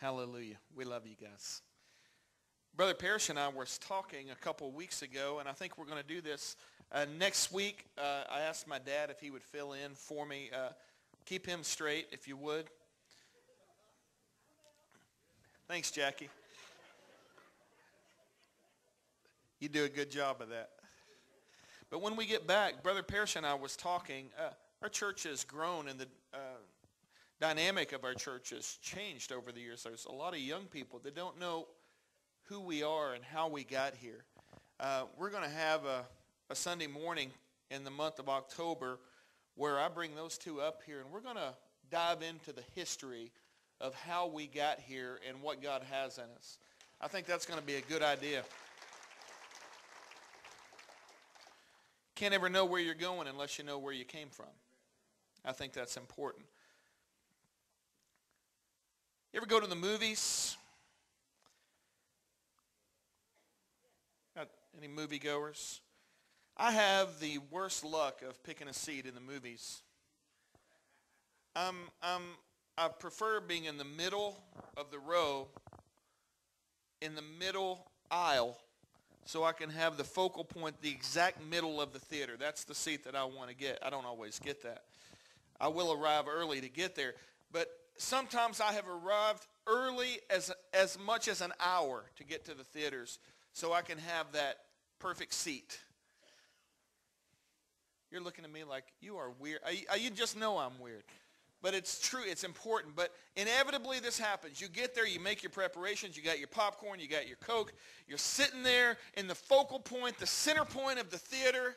Hallelujah. We love you guys. Brother Parrish and I were talking a couple weeks ago, and I think we're going to do this uh, next week. Uh, I asked my dad if he would fill in for me. Uh, keep him straight, if you would. Thanks, Jackie. You do a good job of that. But when we get back, Brother Parrish and I was talking. Uh, our church has grown, in the uh, dynamic of our church has changed over the years. There's a lot of young people that don't know who we are and how we got here. Uh, we're going to have a, a Sunday morning in the month of October where I bring those two up here, and we're going to dive into the history of how we got here and what God has in us. I think that's going to be a good idea. Can't ever know where you're going unless you know where you came from. I think that's important. You ever go to the movies? Got any moviegoers? I have the worst luck of picking a seat in the movies. Um, um, I prefer being in the middle of the row, in the middle aisle, so I can have the focal point, the exact middle of the theater. That's the seat that I want to get. I don't always get that. I will arrive early to get there. Sometimes I have arrived early as, as much as an hour to get to the theaters so I can have that perfect seat. You're looking at me like you are weird. I, I, you just know I'm weird. But it's true. It's important. But inevitably this happens. You get there. You make your preparations. You got your popcorn. You got your Coke. You're sitting there in the focal point, the center point of the theater.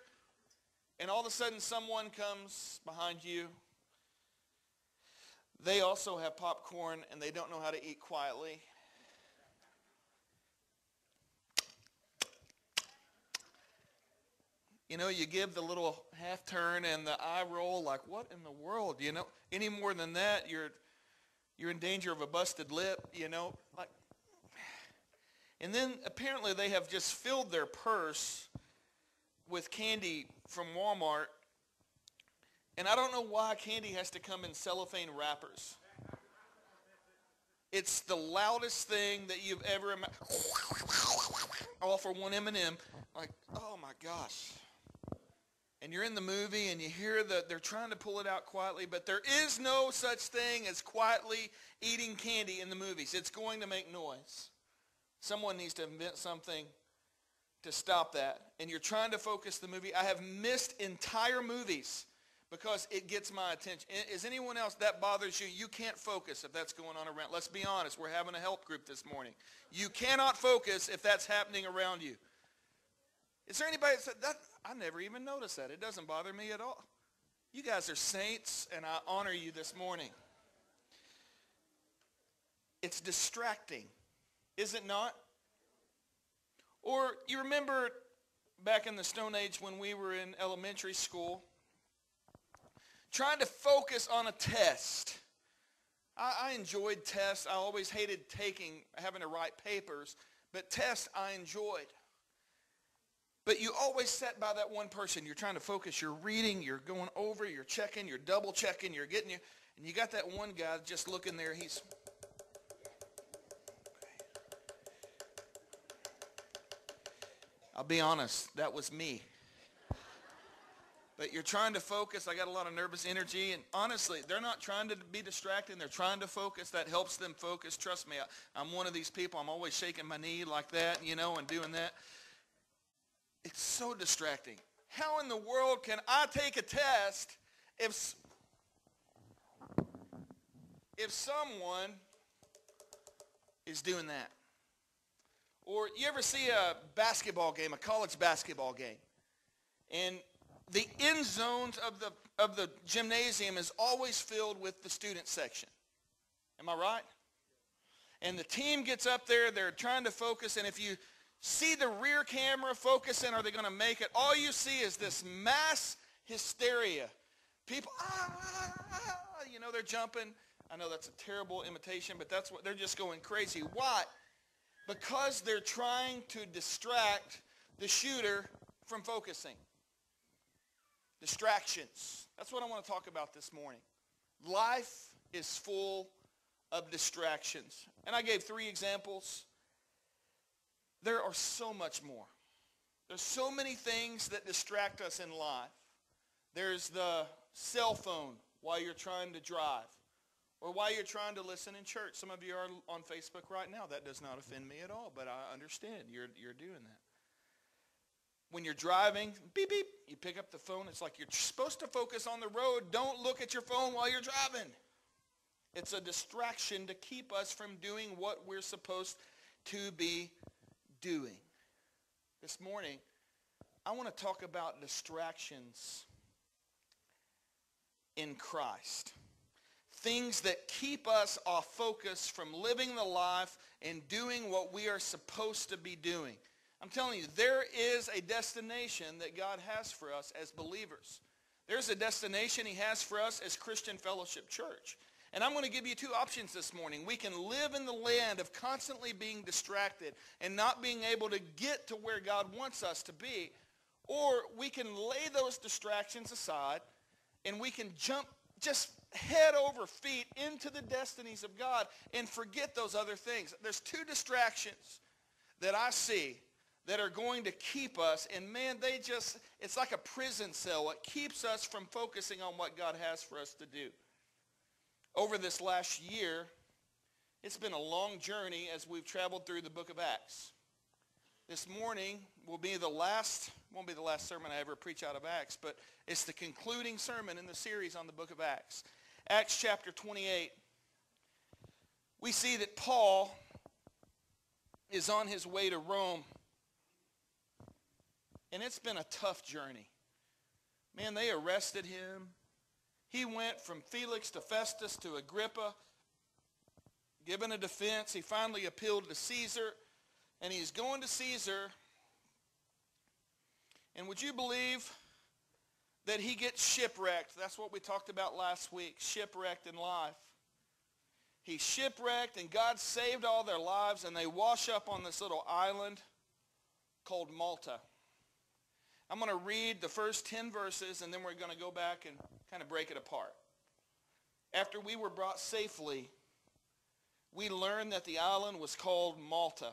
And all of a sudden someone comes behind you they also have popcorn and they don't know how to eat quietly. You know, you give the little half turn and the eye roll like, what in the world? You know, any more than that, you're, you're in danger of a busted lip, you know. Like, and then apparently they have just filled their purse with candy from Walmart and I don't know why candy has to come in cellophane wrappers. It's the loudest thing that you've ever imagined. All for one M&M. Like, oh my gosh. And you're in the movie and you hear that they're trying to pull it out quietly, but there is no such thing as quietly eating candy in the movies. It's going to make noise. Someone needs to invent something to stop that. And you're trying to focus the movie. I have missed entire movies because it gets my attention. Is anyone else that bothers you? You can't focus if that's going on around. Let's be honest. We're having a help group this morning. You cannot focus if that's happening around you. Is there anybody that said that? I never even noticed that. It doesn't bother me at all. You guys are saints, and I honor you this morning. It's distracting, is it not? Or you remember back in the Stone Age when we were in elementary school, trying to focus on a test. I, I enjoyed tests. I always hated taking, having to write papers, but tests I enjoyed. But you always sat by that one person. You're trying to focus. You're reading. You're going over. You're checking. You're double checking. You're getting you. And you got that one guy just looking there. He's. I'll be honest. That was me but you're trying to focus. I got a lot of nervous energy. And honestly, they're not trying to be distracting. They're trying to focus. That helps them focus. Trust me, I, I'm one of these people. I'm always shaking my knee like that, you know, and doing that. It's so distracting. How in the world can I take a test if, if someone is doing that? Or you ever see a basketball game, a college basketball game, and the end zones of the, of the gymnasium is always filled with the student section. Am I right? And the team gets up there, they're trying to focus, and if you see the rear camera focusing, are they going to make it? All you see is this mass hysteria. People, ah, ah, ah, you know, they're jumping. I know that's a terrible imitation, but that's what they're just going crazy. Why? Because they're trying to distract the shooter from focusing. Distractions. That's what I want to talk about this morning. Life is full of distractions. And I gave three examples. There are so much more. There's so many things that distract us in life. There's the cell phone while you're trying to drive or while you're trying to listen in church. Some of you are on Facebook right now. That does not offend me at all, but I understand you're, you're doing that. When you're driving, beep, beep, you pick up the phone. It's like you're supposed to focus on the road. Don't look at your phone while you're driving. It's a distraction to keep us from doing what we're supposed to be doing. This morning, I want to talk about distractions in Christ. Things that keep us off focus from living the life and doing what we are supposed to be doing. I'm telling you, there is a destination that God has for us as believers. There's a destination he has for us as Christian Fellowship Church. And I'm going to give you two options this morning. We can live in the land of constantly being distracted and not being able to get to where God wants us to be. Or we can lay those distractions aside and we can jump just head over feet into the destinies of God and forget those other things. There's two distractions that I see that are going to keep us, and man, they just, it's like a prison cell. It keeps us from focusing on what God has for us to do over this last year, it's been a long journey as we've traveled through the book of Acts. This morning will be the last, won't be the last sermon I ever preach out of Acts, but it's the concluding sermon in the series on the book of Acts. Acts chapter 28. We see that Paul is on his way to Rome. And it's been a tough journey. Man, they arrested him. He went from Felix to Festus to Agrippa, given a defense. He finally appealed to Caesar, and he's going to Caesar. And would you believe that he gets shipwrecked? That's what we talked about last week, shipwrecked in life. He's shipwrecked, and God saved all their lives, and they wash up on this little island called Malta. I'm going to read the first 10 verses, and then we're going to go back and kind of break it apart. After we were brought safely, we learned that the island was called Malta.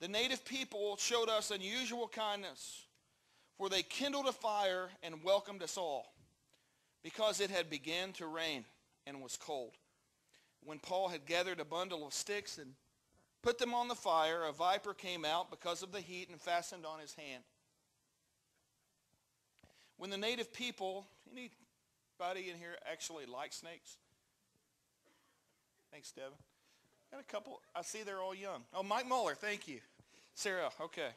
The native people showed us unusual kindness, for they kindled a fire and welcomed us all, because it had begun to rain and was cold. When Paul had gathered a bundle of sticks and put them on the fire, a viper came out because of the heat and fastened on his hand. When the native people, anybody in here actually like snakes? Thanks, Devin. Got a couple. I see they're all young. Oh, Mike Muller, thank you. Sarah, okay.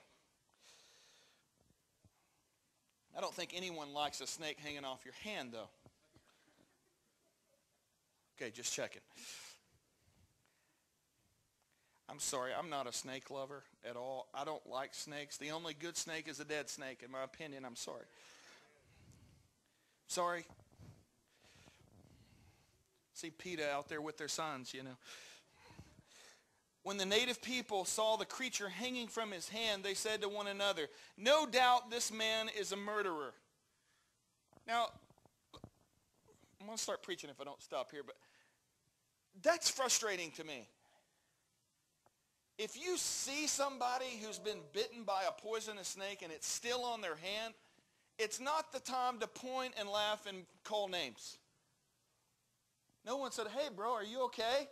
I don't think anyone likes a snake hanging off your hand, though. Okay, just checking. I'm sorry, I'm not a snake lover at all. I don't like snakes. The only good snake is a dead snake, in my opinion. I'm sorry. Sorry. See PETA out there with their sons, you know. When the native people saw the creature hanging from his hand, they said to one another, No doubt this man is a murderer. Now, I'm going to start preaching if I don't stop here, but that's frustrating to me. If you see somebody who's been bitten by a poisonous snake and it's still on their hand, it's not the time to point and laugh and call names. No one said, hey, bro, are you okay?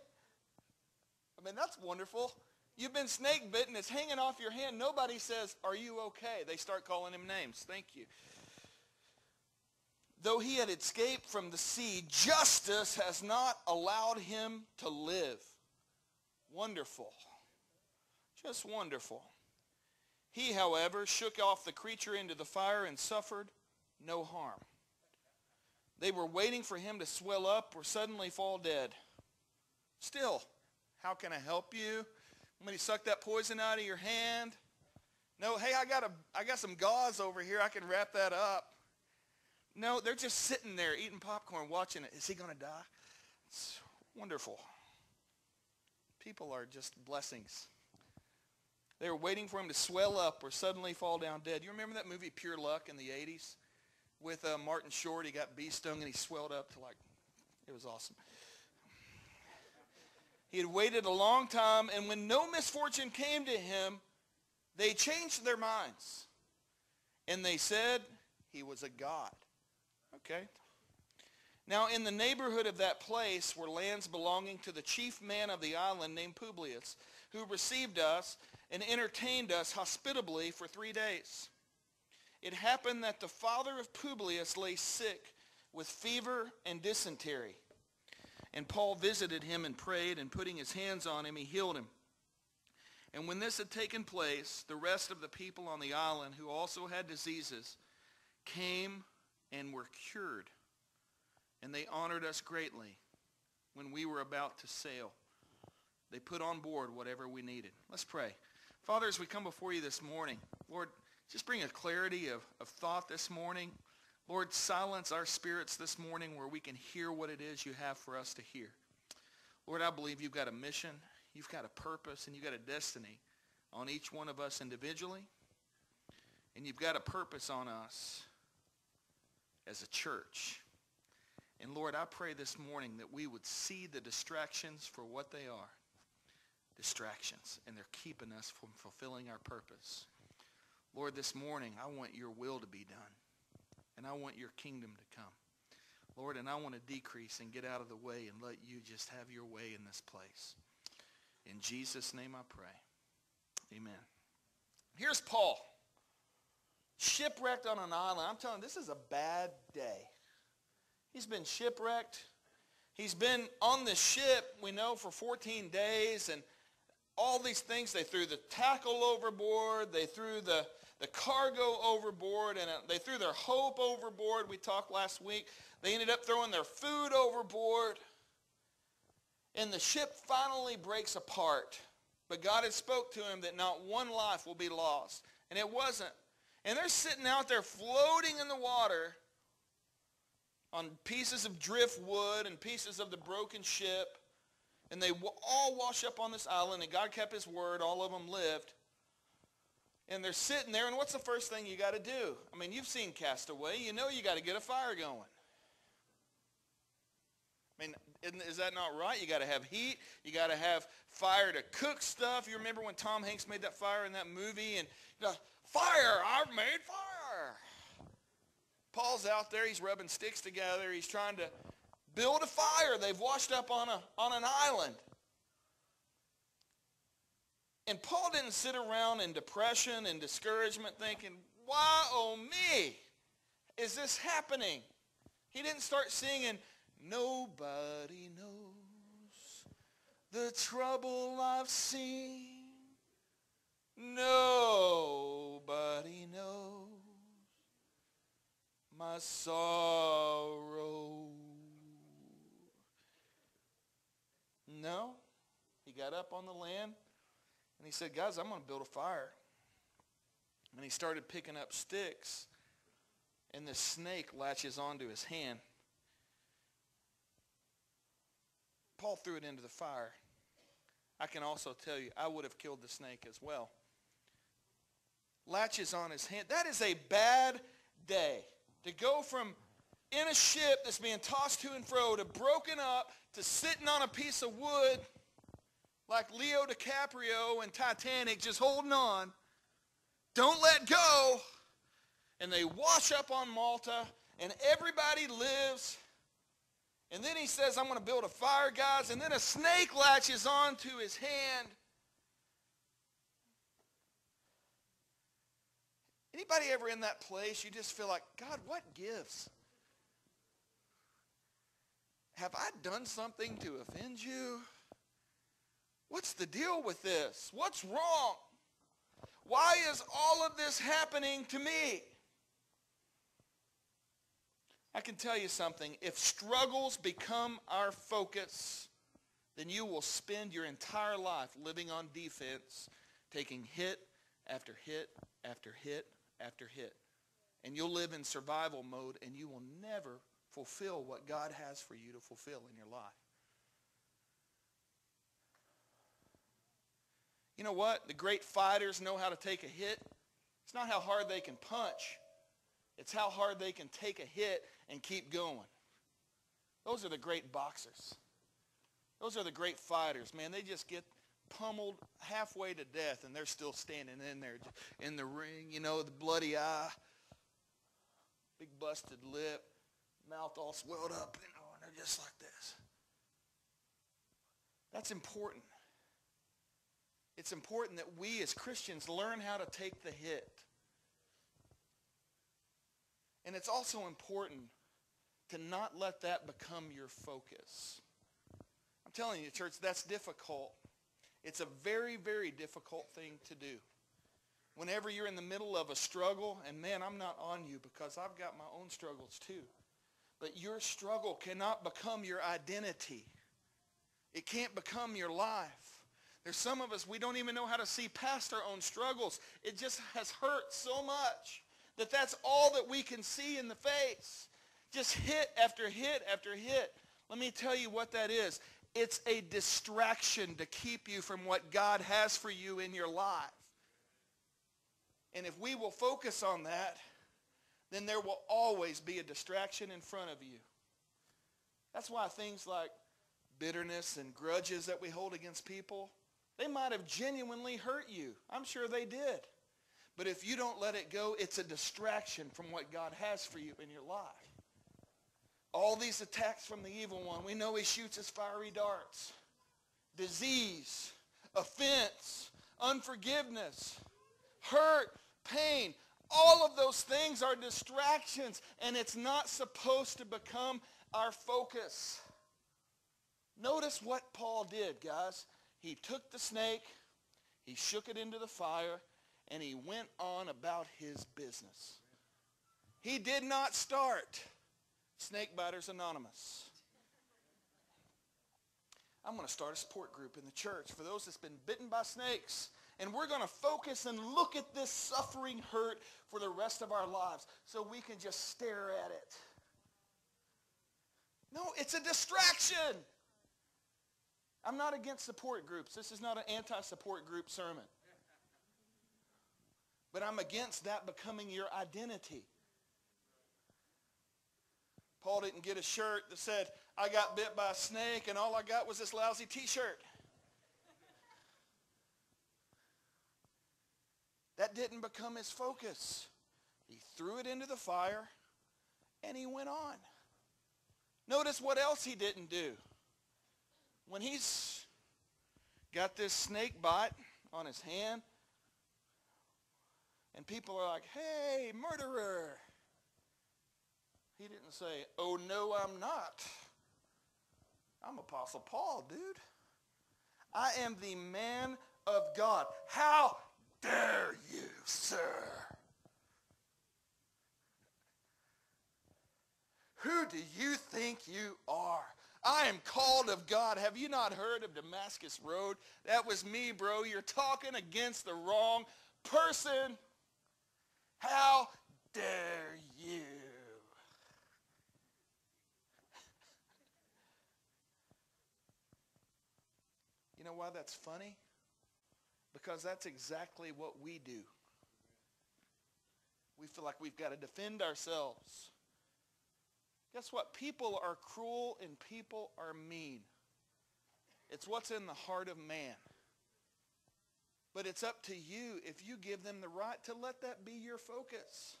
I mean, that's wonderful. You've been snake bitten. It's hanging off your hand. Nobody says, are you okay? They start calling him names. Thank you. Though he had escaped from the sea, justice has not allowed him to live. Wonderful. Just wonderful. He, however, shook off the creature into the fire and suffered no harm. They were waiting for him to swell up or suddenly fall dead. Still, how can I help you? He sucked that poison out of your hand? No, hey, I got, a, I got some gauze over here. I can wrap that up. No, they're just sitting there eating popcorn, watching it. Is he going to die? It's wonderful. People are just blessings. They were waiting for him to swell up or suddenly fall down dead. You remember that movie Pure Luck in the 80s with uh, Martin Short? He got bee stung and he swelled up to like, it was awesome. He had waited a long time, and when no misfortune came to him, they changed their minds. And they said he was a god. Okay? Now, in the neighborhood of that place were lands belonging to the chief man of the island named Publius, who received us and entertained us hospitably for three days. It happened that the father of Publius lay sick with fever and dysentery. And Paul visited him and prayed, and putting his hands on him, he healed him. And when this had taken place, the rest of the people on the island who also had diseases came and were cured. And they honored us greatly when we were about to sail. They put on board whatever we needed. Let's pray. Father, as we come before you this morning, Lord, just bring a clarity of, of thought this morning. Lord, silence our spirits this morning where we can hear what it is you have for us to hear. Lord, I believe you've got a mission, you've got a purpose, and you've got a destiny on each one of us individually. And you've got a purpose on us as a church. And Lord, I pray this morning that we would see the distractions for what they are. Distractions. And they're keeping us from fulfilling our purpose. Lord, this morning, I want your will to be done and I want your kingdom to come. Lord, and I want to decrease and get out of the way and let you just have your way in this place. In Jesus' name I pray. Amen. Here's Paul. Shipwrecked on an island. I'm telling you, this is a bad day. He's been shipwrecked. He's been on the ship, we know, for 14 days, and all these things. They threw the tackle overboard. They threw the the cargo overboard and uh, they threw their hope overboard. We talked last week. They ended up throwing their food overboard. And the ship finally breaks apart. But God had spoke to him that not one life will be lost. And it wasn't. And they're sitting out there floating in the water on pieces of driftwood and pieces of the broken ship. And they all wash up on this island, and God kept his word. All of them lived and they're sitting there, and what's the first thing you got to do? I mean, you've seen Castaway. You know you got to get a fire going. I mean, is that not right? You got to have heat. You got to have fire to cook stuff. You remember when Tom Hanks made that fire in that movie, and you know, fire! I've made fire. Paul's out there. He's rubbing sticks together. He's trying to build a fire. They've washed up on a on an island. And Paul didn't sit around in depression and discouragement thinking, why, oh me, is this happening? He didn't start singing, nobody knows the trouble I've seen. Nobody knows my sorrow. No. He got up on the land and he said, guys, I'm going to build a fire. And he started picking up sticks, and the snake latches onto his hand. Paul threw it into the fire. I can also tell you, I would have killed the snake as well. Latches on his hand. That is a bad day. To go from in a ship that's being tossed to and fro to broken up to sitting on a piece of wood like Leo DiCaprio and Titanic, just holding on. Don't let go. And they wash up on Malta, and everybody lives. And then he says, I'm going to build a fire, guys. And then a snake latches onto his hand. Anybody ever in that place, you just feel like, God, what gives? Have I done something to offend you? What's the deal with this? What's wrong? Why is all of this happening to me? I can tell you something. If struggles become our focus, then you will spend your entire life living on defense, taking hit after hit after hit after hit. And you'll live in survival mode and you will never fulfill what God has for you to fulfill in your life. You know what? The great fighters know how to take a hit. It's not how hard they can punch. It's how hard they can take a hit and keep going. Those are the great boxers. Those are the great fighters, man. They just get pummeled halfway to death, and they're still standing in there in the ring. You know, the bloody eye, big busted lip, mouth all swelled up, you know, and they're just like this. That's important. It's important that we as Christians learn how to take the hit. And it's also important to not let that become your focus. I'm telling you, church, that's difficult. It's a very, very difficult thing to do. Whenever you're in the middle of a struggle, and man, I'm not on you because I've got my own struggles too. But your struggle cannot become your identity. It can't become your life. There's some of us, we don't even know how to see past our own struggles. It just has hurt so much that that's all that we can see in the face. Just hit after hit after hit. Let me tell you what that is. It's a distraction to keep you from what God has for you in your life. And if we will focus on that, then there will always be a distraction in front of you. That's why things like bitterness and grudges that we hold against people, they might have genuinely hurt you. I'm sure they did. But if you don't let it go, it's a distraction from what God has for you in your life. All these attacks from the evil one, we know he shoots his fiery darts. Disease, offense, unforgiveness, hurt, pain. All of those things are distractions, and it's not supposed to become our focus. Notice what Paul did, guys. He took the snake, he shook it into the fire, and he went on about his business. He did not start Snake Biters Anonymous. I'm going to start a support group in the church for those that's been bitten by snakes. And we're going to focus and look at this suffering hurt for the rest of our lives so we can just stare at it. No, it's a distraction. I'm not against support groups. This is not an anti-support group sermon. But I'm against that becoming your identity. Paul didn't get a shirt that said, I got bit by a snake and all I got was this lousy t-shirt. That didn't become his focus. He threw it into the fire and he went on. Notice what else he didn't do. When he's got this snake bite on his hand, and people are like, hey, murderer. He didn't say, oh, no, I'm not. I'm Apostle Paul, dude. I am the man of God. How dare you, sir? Who do you think you are? I am called of God. Have you not heard of Damascus Road? That was me, bro. You're talking against the wrong person. How dare you? You know why that's funny? Because that's exactly what we do. We feel like we've got to defend ourselves. Guess what? People are cruel and people are mean. It's what's in the heart of man. But it's up to you if you give them the right to let that be your focus.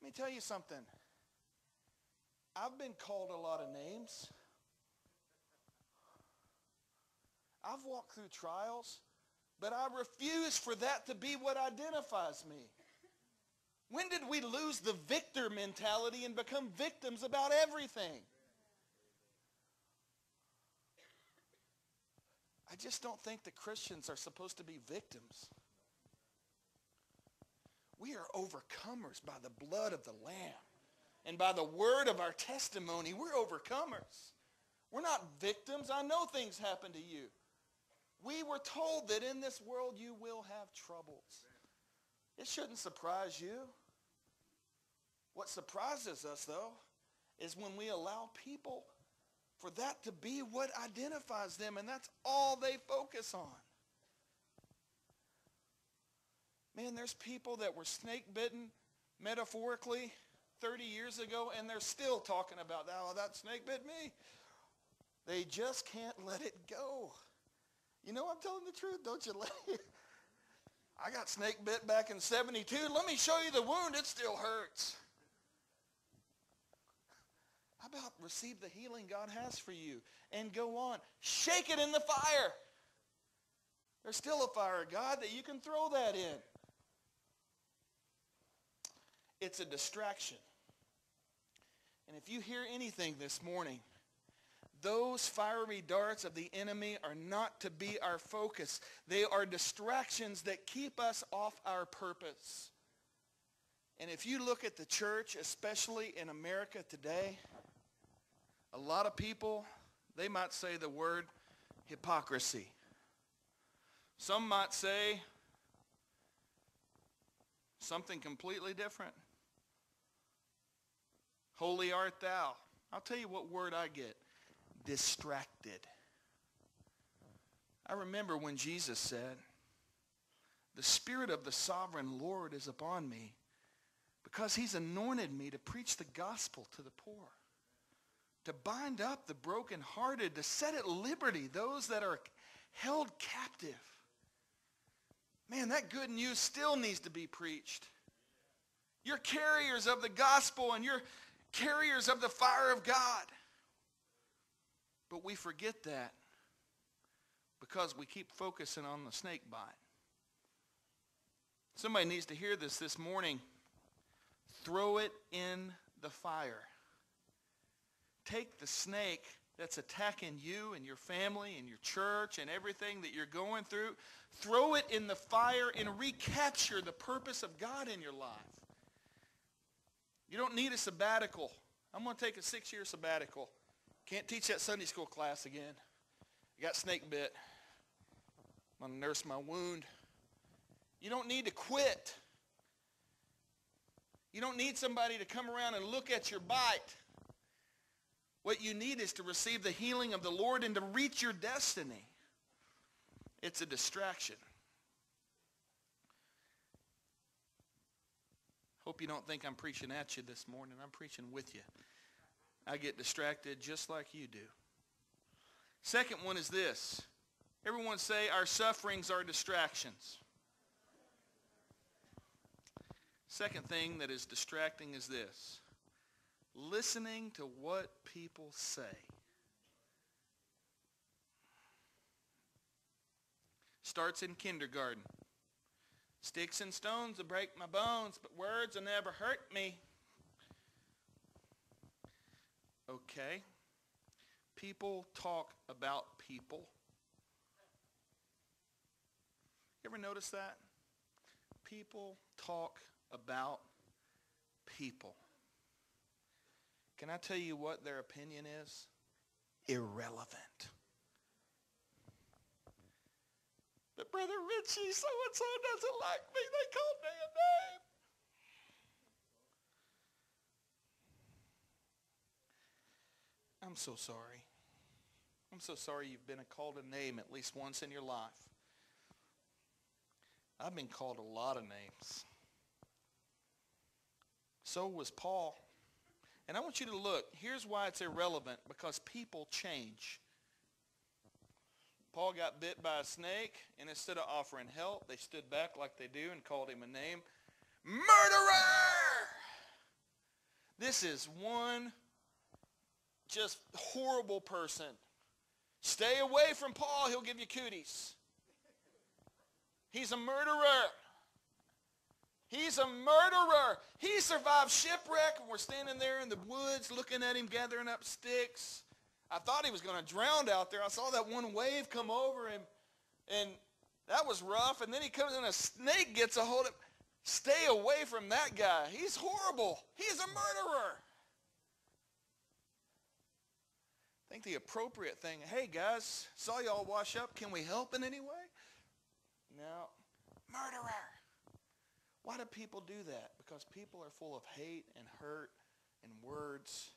Let me tell you something. I've been called a lot of names. I've walked through trials, but I refuse for that to be what identifies me. When did we lose the victor mentality and become victims about everything? I just don't think that Christians are supposed to be victims. We are overcomers by the blood of the Lamb and by the word of our testimony. We're overcomers. We're not victims. I know things happen to you. We were told that in this world you will have troubles. It shouldn't surprise you. What surprises us, though, is when we allow people for that to be what identifies them, and that's all they focus on. Man, there's people that were snake bitten metaphorically 30 years ago, and they're still talking about, oh, that snake bit me. They just can't let it go. You know I'm telling the truth, don't you? I got snake bit back in 72. Let me show you the wound. It still hurts. How about receive the healing God has for you and go on? Shake it in the fire. There's still a fire, God, that you can throw that in. It's a distraction. And if you hear anything this morning, those fiery darts of the enemy are not to be our focus. They are distractions that keep us off our purpose. And if you look at the church, especially in America today, a lot of people, they might say the word hypocrisy. Some might say something completely different. Holy art thou. I'll tell you what word I get. Distracted. I remember when Jesus said, the Spirit of the sovereign Lord is upon me because he's anointed me to preach the gospel to the poor, to bind up the brokenhearted, to set at liberty those that are held captive. Man, that good news still needs to be preached. You're carriers of the gospel and you're carriers of the fire of God. But we forget that because we keep focusing on the snake bite. Somebody needs to hear this this morning. Throw it in the fire. Take the snake that's attacking you and your family and your church and everything that you're going through. Throw it in the fire and recapture the purpose of God in your life. You don't need a sabbatical. I'm going to take a six-year sabbatical. Can't teach that Sunday school class again. I got snake bit. I'm going to nurse my wound. You don't need to quit. You don't need somebody to come around and look at your bite. What you need is to receive the healing of the Lord and to reach your destiny. It's a distraction. Hope you don't think I'm preaching at you this morning. I'm preaching with you. I get distracted just like you do. Second one is this. Everyone say our sufferings are distractions. Second thing that is distracting is this. Listening to what people say. Starts in kindergarten. Sticks and stones will break my bones, but words will never hurt me. Okay? People talk about people. You ever notice that? People talk about people. Can I tell you what their opinion is? Irrelevant. But Brother Richie, so-and-so doesn't like me. They called me a name. I'm so sorry. I'm so sorry you've been called a name at least once in your life. I've been called a lot of names. So was Paul. And I want you to look. Here's why it's irrelevant. Because people change. Paul got bit by a snake, and instead of offering help, they stood back like they do and called him a name. Murderer! This is one just horrible person. Stay away from Paul. He'll give you cooties. He's a murderer. He's a murderer. He survived shipwreck, and we're standing there in the woods looking at him gathering up sticks. I thought he was going to drown out there. I saw that one wave come over him, and that was rough. And then he comes and a snake gets a hold of him. Stay away from that guy. He's horrible. He's a murderer. I think the appropriate thing, hey guys, saw y'all wash up. Can we help in any way? No. Murderer. Why do people do that? Because people are full of hate and hurt and words.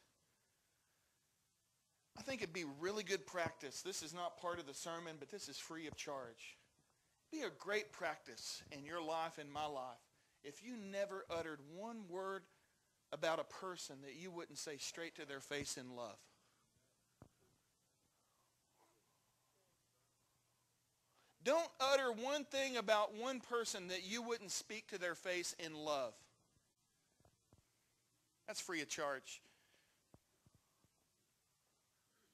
I think it'd be really good practice. This is not part of the sermon, but this is free of charge. Be a great practice in your life and my life if you never uttered one word about a person that you wouldn't say straight to their face in love. Don't utter one thing about one person that you wouldn't speak to their face in love. That's free of charge.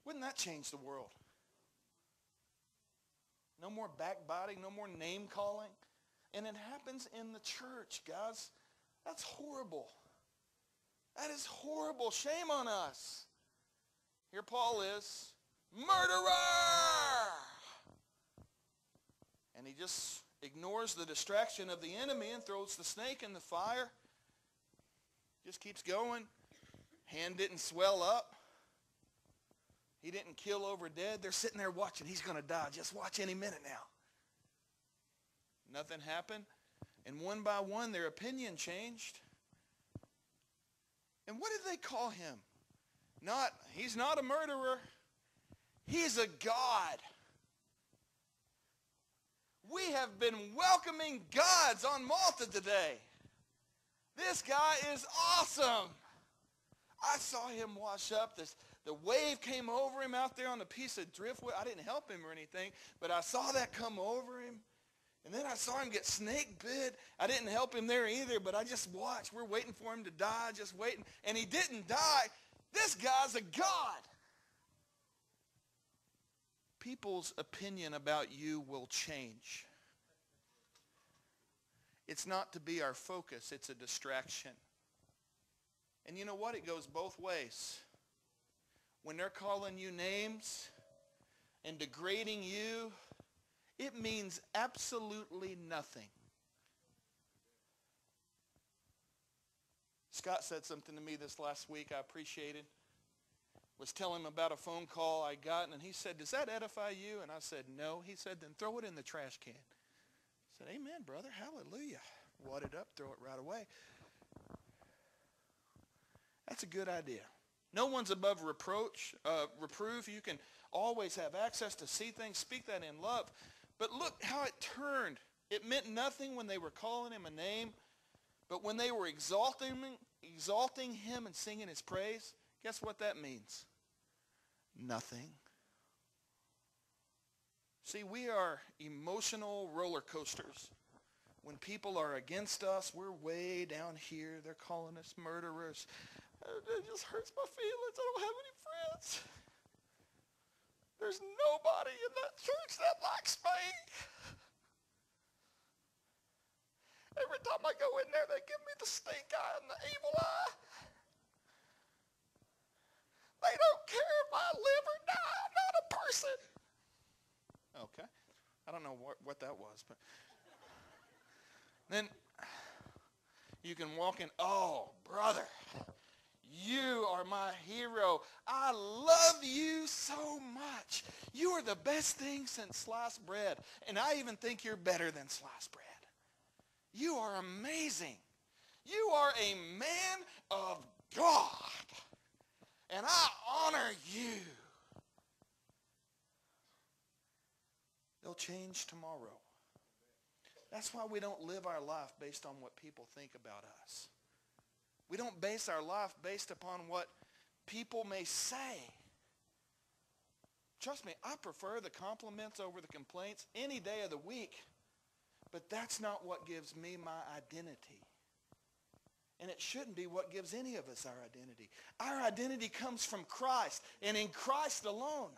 Wouldn't that change the world? No more backbiting, no more name calling. And it happens in the church, guys. That's horrible. That is horrible. Shame on us. Here Paul is, murderer! And he just ignores the distraction of the enemy and throws the snake in the fire. Just keeps going. Hand didn't swell up. He didn't kill over dead. They're sitting there watching. He's going to die. Just watch any minute now. Nothing happened. And one by one, their opinion changed. And what did they call him? Not, he's not a murderer. He's a God. We have been welcoming gods on Malta today. This guy is awesome. I saw him wash up. This, the wave came over him out there on a piece of driftwood. I didn't help him or anything, but I saw that come over him. And then I saw him get snake bit. I didn't help him there either, but I just watched. We're waiting for him to die, just waiting. And he didn't die. This guy's a God. People's opinion about you will change. It's not to be our focus. It's a distraction. And you know what? It goes both ways. When they're calling you names and degrading you, it means absolutely nothing. Scott said something to me this last week I appreciated. Was telling him about a phone call I got, and he said, does that edify you? And I said, no. He said, then throw it in the trash can. I said, amen, brother. Hallelujah. Wad it up, throw it right away. That's a good idea. No one's above reproach, uh, reproof. You can always have access to see things. Speak that in love. But look how it turned. It meant nothing when they were calling him a name, but when they were exalting, exalting him and singing his praise, guess what that means? Nothing. See, we are emotional roller coasters. When people are against us, we're way down here. They're calling us murderers. Uh, it just hurts my feelings. I don't have any friends. There's nobody in that church that likes me. Every time I go in there, they give me the stink eye and the evil eye. They don't care if I live or die. I'm not a person. Okay. I don't know what, what that was, but then you can walk in, oh, brother, you are my hero. I love you so much. You are the best thing since sliced bread. And I even think you're better than sliced bread. You are amazing. You are a man of God. And I honor you. They'll change tomorrow. That's why we don't live our life based on what people think about us. We don't base our life based upon what people may say. Trust me, I prefer the compliments over the complaints any day of the week. But that's not what gives me my identity. And it shouldn't be what gives any of us our identity. Our identity comes from Christ and in Christ alone.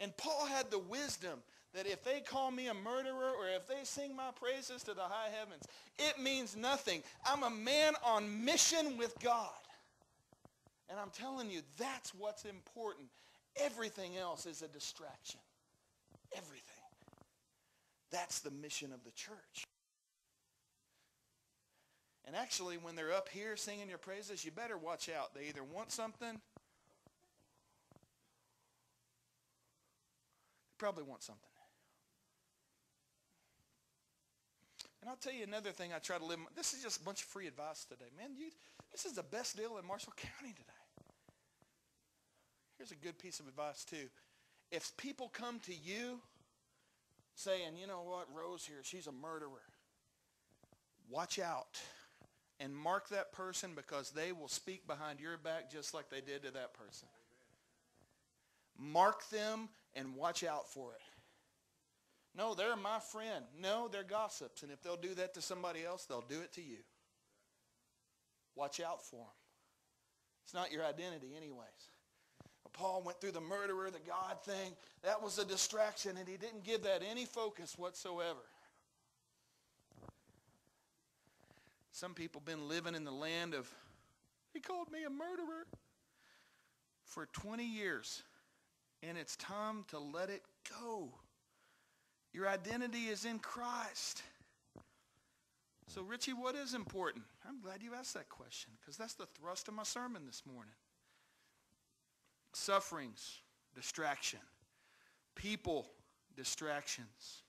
And Paul had the wisdom that if they call me a murderer or if they sing my praises to the high heavens, it means nothing. I'm a man on mission with God. And I'm telling you, that's what's important. Everything else is a distraction. Everything. That's the mission of the church. And actually, when they're up here singing your praises, you better watch out. They either want something, they probably want something. And I'll tell you another thing I try to live. This is just a bunch of free advice today. Man, you, this is the best deal in Marshall County today. Here's a good piece of advice too. If people come to you saying, you know what, Rose here, she's a murderer. Watch out and mark that person because they will speak behind your back just like they did to that person. Mark them and watch out for it. No, they're my friend. No, they're gossips. And if they'll do that to somebody else, they'll do it to you. Watch out for them. It's not your identity anyways. Paul went through the murderer, the God thing. That was a distraction, and he didn't give that any focus whatsoever. Some people been living in the land of, he called me a murderer for 20 years, and it's time to let it go. Your identity is in Christ. So, Richie, what is important? I'm glad you asked that question because that's the thrust of my sermon this morning. Sufferings, distraction. People, distractions.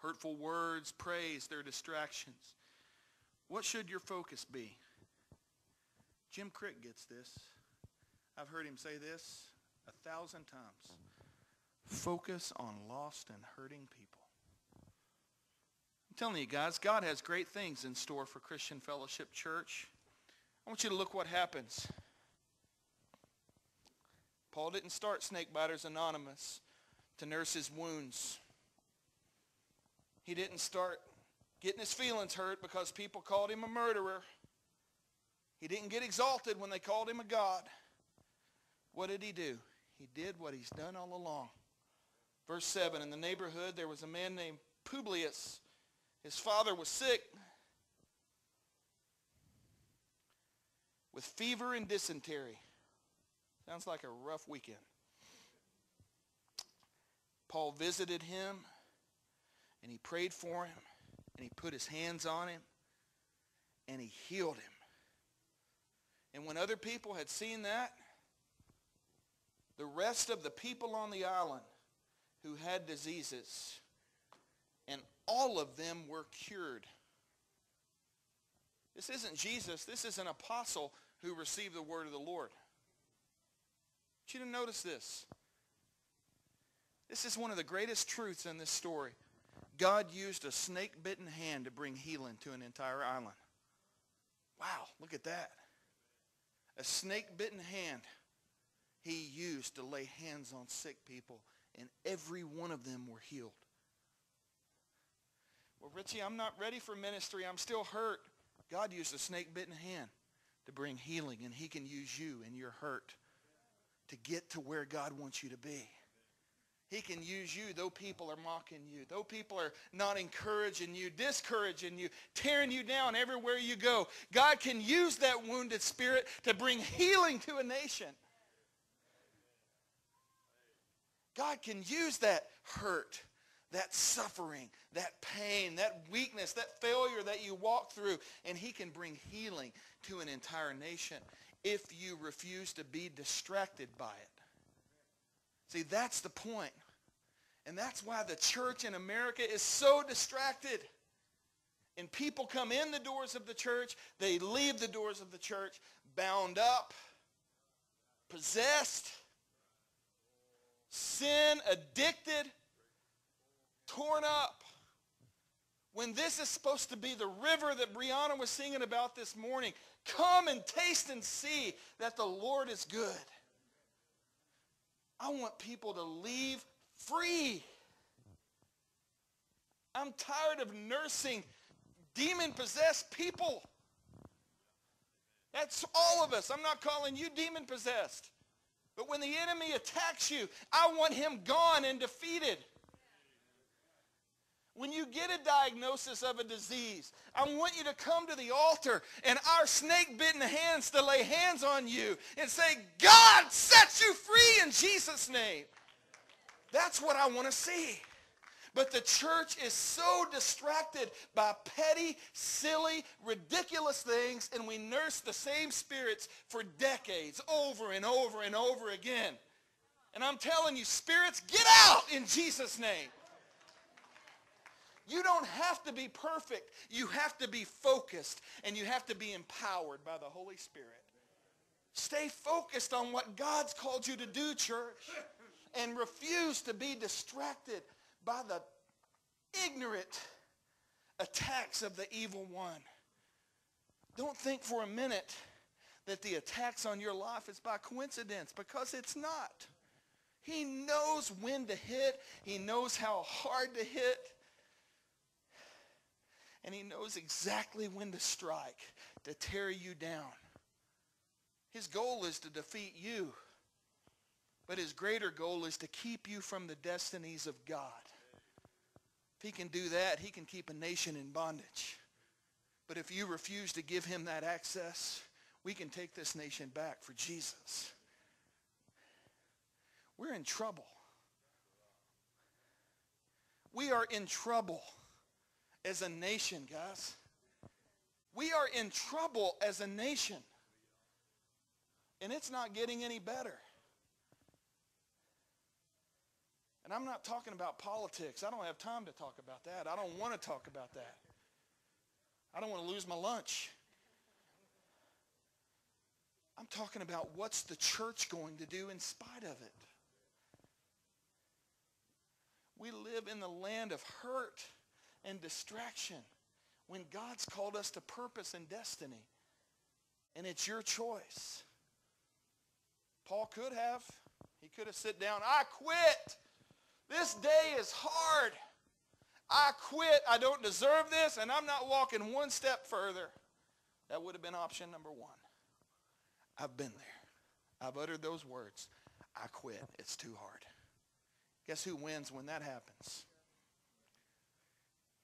Hurtful words, praise, they're distractions. What should your focus be? Jim Crick gets this. I've heard him say this a thousand times. Focus on lost and hurting people. I'm telling you guys, God has great things in store for Christian Fellowship Church. I want you to look what happens. Paul didn't start Snake Biters Anonymous to nurse his wounds. He didn't start getting his feelings hurt because people called him a murderer. He didn't get exalted when they called him a god. What did he do? He did what he's done all along. Verse 7, in the neighborhood there was a man named Publius. His father was sick with fever and dysentery. Sounds like a rough weekend. Paul visited him and he prayed for him and he put his hands on him and he healed him. And when other people had seen that, the rest of the people on the island who had diseases, and all of them were cured. This isn't Jesus. This is an apostle who received the word of the Lord. Want you to notice this. This is one of the greatest truths in this story. God used a snake-bitten hand to bring healing to an entire island. Wow, look at that. A snake-bitten hand he used to lay hands on sick people, and every one of them were healed. Well, Richie, I'm not ready for ministry. I'm still hurt. God used a snake-bitten hand to bring healing, and he can use you and your hurt to get to where God wants you to be. He can use you though people are mocking you, though people are not encouraging you, discouraging you, tearing you down everywhere you go. God can use that wounded spirit to bring healing to a nation. God can use that hurt, that suffering, that pain, that weakness, that failure that you walk through, and he can bring healing to an entire nation if you refuse to be distracted by it. See, that's the point. And that's why the church in America is so distracted. And people come in the doors of the church, they leave the doors of the church bound up, possessed, sin addicted, torn up. When this is supposed to be the river that Brianna was singing about this morning, come and taste and see that the Lord is good. I want people to leave free. I'm tired of nursing demon-possessed people. That's all of us. I'm not calling you demon-possessed. But when the enemy attacks you, I want him gone and defeated. When you get a diagnosis of a disease, I want you to come to the altar and our snake-bitten hands to lay hands on you and say, God set you free in Jesus' name. That's what I want to see. But the church is so distracted by petty, silly, ridiculous things, and we nurse the same spirits for decades, over and over and over again. And I'm telling you, spirits, get out in Jesus' name. You don't have to be perfect. You have to be focused, and you have to be empowered by the Holy Spirit. Stay focused on what God's called you to do, church, and refuse to be distracted by the ignorant attacks of the evil one. Don't think for a minute that the attacks on your life is by coincidence because it's not. He knows when to hit. He knows how hard to hit. And he knows exactly when to strike, to tear you down. His goal is to defeat you. But his greater goal is to keep you from the destinies of God. If he can do that, he can keep a nation in bondage. But if you refuse to give him that access, we can take this nation back for Jesus. We're in trouble. We are in trouble as a nation, guys. We are in trouble as a nation. And it's not getting any better. And I'm not talking about politics. I don't have time to talk about that. I don't want to talk about that. I don't want to lose my lunch. I'm talking about what's the church going to do in spite of it. We live in the land of hurt and distraction when God's called us to purpose and destiny. And it's your choice. Paul could have. He could have sit down. I quit. This day is hard. I quit. I don't deserve this, and I'm not walking one step further. That would have been option number one. I've been there. I've uttered those words. I quit. It's too hard. Guess who wins when that happens?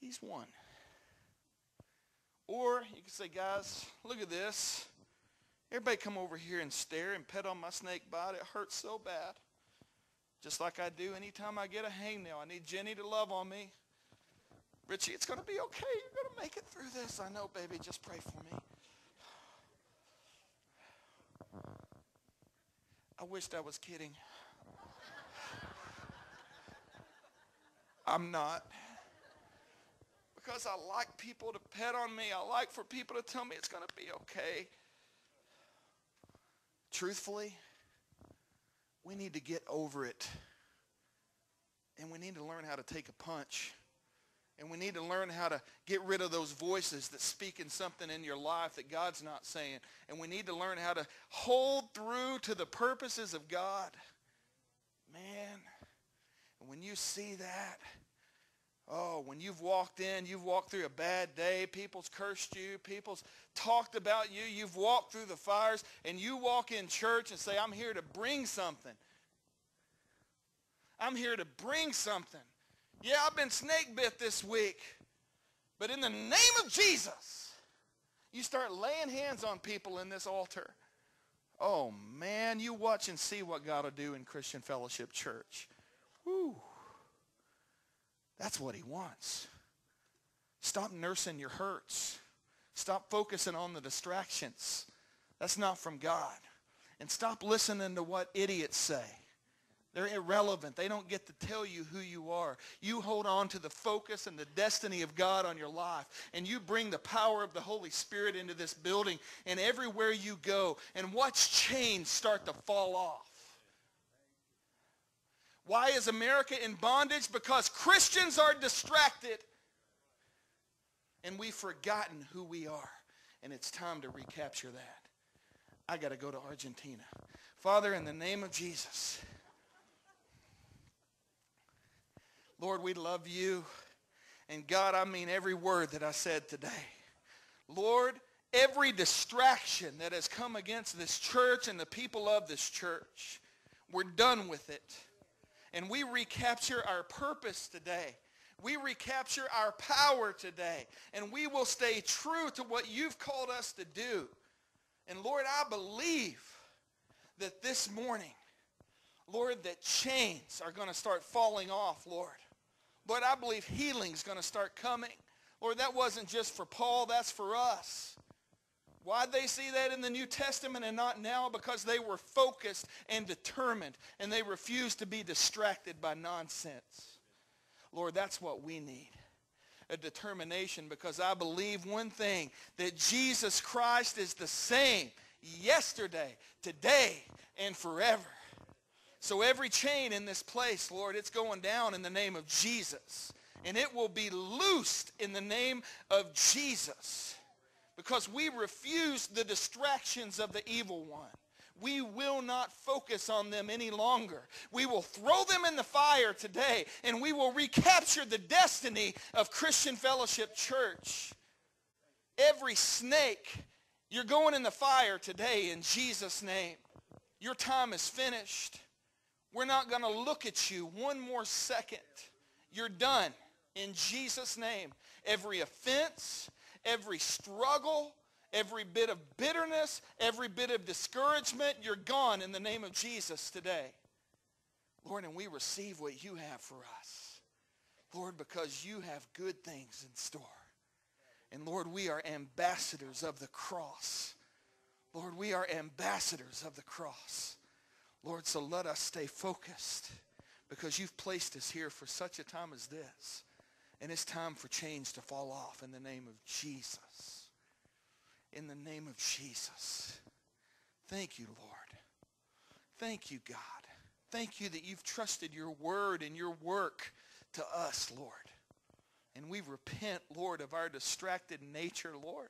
He's won. Or you can say, guys, look at this. Everybody come over here and stare and pet on my snake bite. It hurts so bad. Just like I do anytime I get a hangnail. I need Jenny to love on me. Richie, it's going to be okay. You're going to make it through this. I know, baby. Just pray for me. I wished I was kidding. I'm not. Because I like people to pet on me. I like for people to tell me it's going to be okay. Truthfully, we need to get over it. And we need to learn how to take a punch. And we need to learn how to get rid of those voices that speak in something in your life that God's not saying. And we need to learn how to hold through to the purposes of God. Man, when you see that, Oh, when you've walked in, you've walked through a bad day, people's cursed you, people's talked about you, you've walked through the fires, and you walk in church and say, I'm here to bring something. I'm here to bring something. Yeah, I've been snake bit this week, but in the name of Jesus, you start laying hands on people in this altar. Oh, man, you watch and see what God will do in Christian Fellowship Church. Whew. That's what he wants. Stop nursing your hurts. Stop focusing on the distractions. That's not from God. And stop listening to what idiots say. They're irrelevant. They don't get to tell you who you are. You hold on to the focus and the destiny of God on your life. And you bring the power of the Holy Spirit into this building and everywhere you go. And watch chains start to fall off. Why is America in bondage? Because Christians are distracted and we've forgotten who we are. And it's time to recapture that. I got to go to Argentina. Father, in the name of Jesus, Lord, we love you. And God, I mean every word that I said today. Lord, every distraction that has come against this church and the people of this church, we're done with it and we recapture our purpose today. We recapture our power today. And we will stay true to what you've called us to do. And Lord, I believe that this morning, Lord, that chains are going to start falling off, Lord. Lord, I believe healing is going to start coming. Lord, that wasn't just for Paul, that's for us. Why'd they see that in the New Testament and not now? Because they were focused and determined and they refused to be distracted by nonsense. Lord, that's what we need. A determination because I believe one thing, that Jesus Christ is the same yesterday, today, and forever. So every chain in this place, Lord, it's going down in the name of Jesus. And it will be loosed in the name of Jesus because we refuse the distractions of the evil one. we will not focus on them any longer. We will throw them in the fire today, and we will recapture the destiny of Christian Fellowship Church. Every snake, you're going in the fire today in Jesus' name. Your time is finished. We're not going to look at you one more second. You're done in Jesus' name. Every offense, every struggle, every bit of bitterness, every bit of discouragement, you're gone in the name of Jesus today. Lord, and we receive what you have for us. Lord, because you have good things in store. And Lord, we are ambassadors of the cross. Lord, we are ambassadors of the cross. Lord, so let us stay focused because you've placed us here for such a time as this. And it's time for chains to fall off in the name of Jesus. In the name of Jesus. Thank you, Lord. Thank you, God. Thank you that you've trusted your word and your work to us, Lord. And we repent, Lord, of our distracted nature, Lord.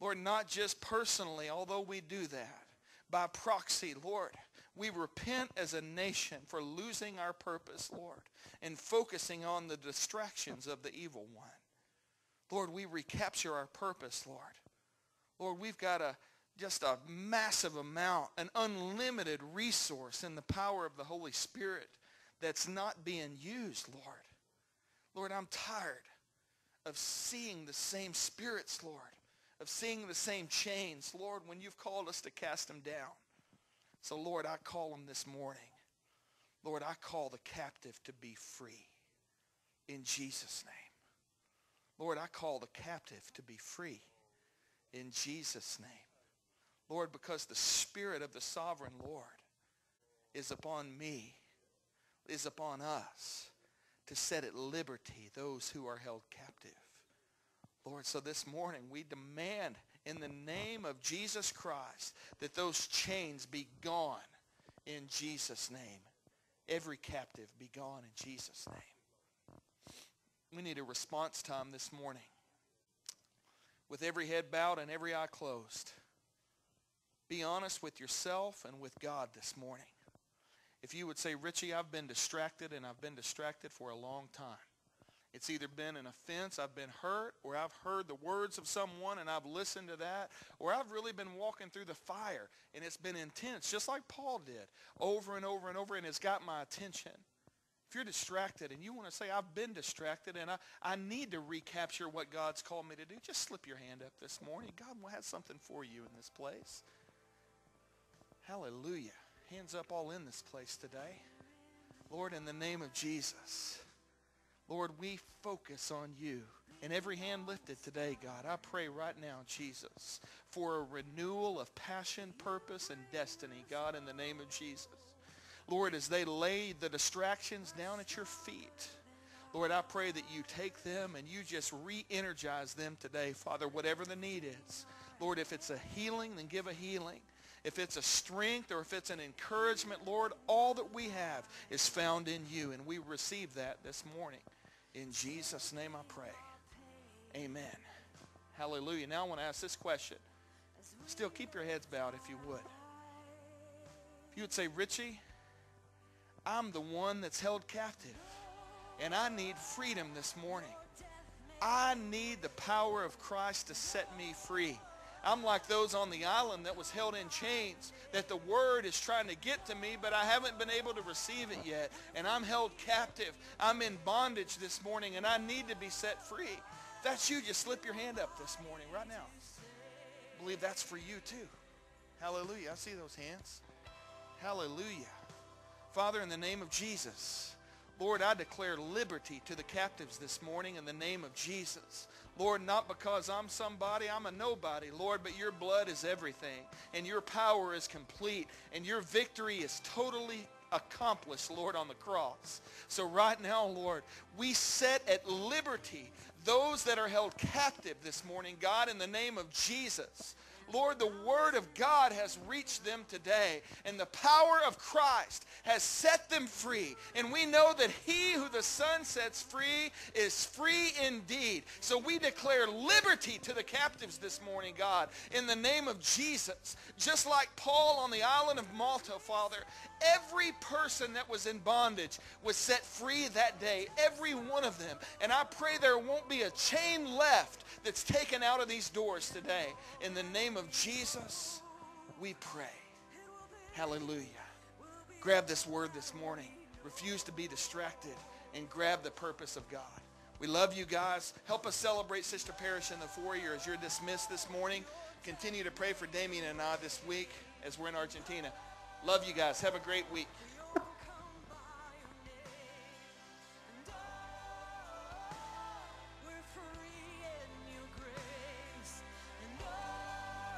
Lord, not just personally, although we do that. By proxy, Lord, we repent as a nation for losing our purpose, Lord, and focusing on the distractions of the evil one. Lord, we recapture our purpose, Lord. Lord, we've got a just a massive amount, an unlimited resource in the power of the Holy Spirit that's not being used, Lord. Lord, I'm tired of seeing the same spirits, Lord, of seeing the same chains, Lord, when you've called us to cast them down. So, Lord, I call them this morning. Lord, I call the captive to be free in Jesus' name. Lord, I call the captive to be free in Jesus' name. Lord, because the Spirit of the sovereign Lord is upon me, is upon us to set at liberty those who are held captive. Lord, so this morning we demand in the name of Jesus Christ that those chains be gone in Jesus' name. Every captive be gone in Jesus' name. We need a response time this morning with every head bowed and every eye closed. Be honest with yourself and with God this morning. If you would say, Richie, I've been distracted and I've been distracted for a long time. It's either been an offense, I've been hurt, or I've heard the words of someone and I've listened to that, or I've really been walking through the fire and it's been intense, just like Paul did, over and over and over, and it's got my attention. If you're distracted and you want to say, I've been distracted and I, I need to recapture what God's called me to do, just slip your hand up this morning. God has something for you in this place. Hallelujah. Hands up all in this place today. Lord, in the name of Jesus. Lord, we focus on you. And every hand lifted today, God, I pray right now, Jesus, for a renewal of passion, purpose, and destiny, God, in the name of Jesus. Lord, as they lay the distractions down at your feet, Lord, I pray that you take them and you just re-energize them today, Father, whatever the need is. Lord, if it's a healing, then give a healing. If it's a strength or if it's an encouragement, Lord, all that we have is found in you, and we receive that this morning. In Jesus' name I pray. Amen. Hallelujah. Now I want to ask this question. Still keep your heads bowed if you would. If you would say, Richie, I'm the one that's held captive and I need freedom this morning. I need the power of Christ to set me free. I'm like those on the island that was held in chains, that the word is trying to get to me, but I haven't been able to receive it yet. And I'm held captive. I'm in bondage this morning, and I need to be set free. If that's you, just slip your hand up this morning, right now. I believe that's for you too. Hallelujah. I see those hands. Hallelujah. Father, in the name of Jesus, Lord, I declare liberty to the captives this morning in the name of Jesus. Lord, not because I'm somebody, I'm a nobody, Lord, but your blood is everything, and your power is complete, and your victory is totally accomplished, Lord, on the cross. So right now, Lord, we set at liberty those that are held captive this morning, God, in the name of Jesus. Lord, the word of God has reached them today, and the power of Christ has set them free. And we know that he who the Son sets free is free indeed. So we declare liberty to the captives this morning, God, in the name of Jesus. Just like Paul on the island of Malta, Father, every person that was in bondage was set free that day, every one of them. And I pray there won't be a chain left that's taken out of these doors today. In the name of Jesus, we pray. Hallelujah. Grab this word this morning. Refuse to be distracted and grab the purpose of God. We love you guys. Help us celebrate Sister Parish in the foyer as you're dismissed this morning. Continue to pray for Damien and I this week as we're in Argentina. Love you guys. Have a great week.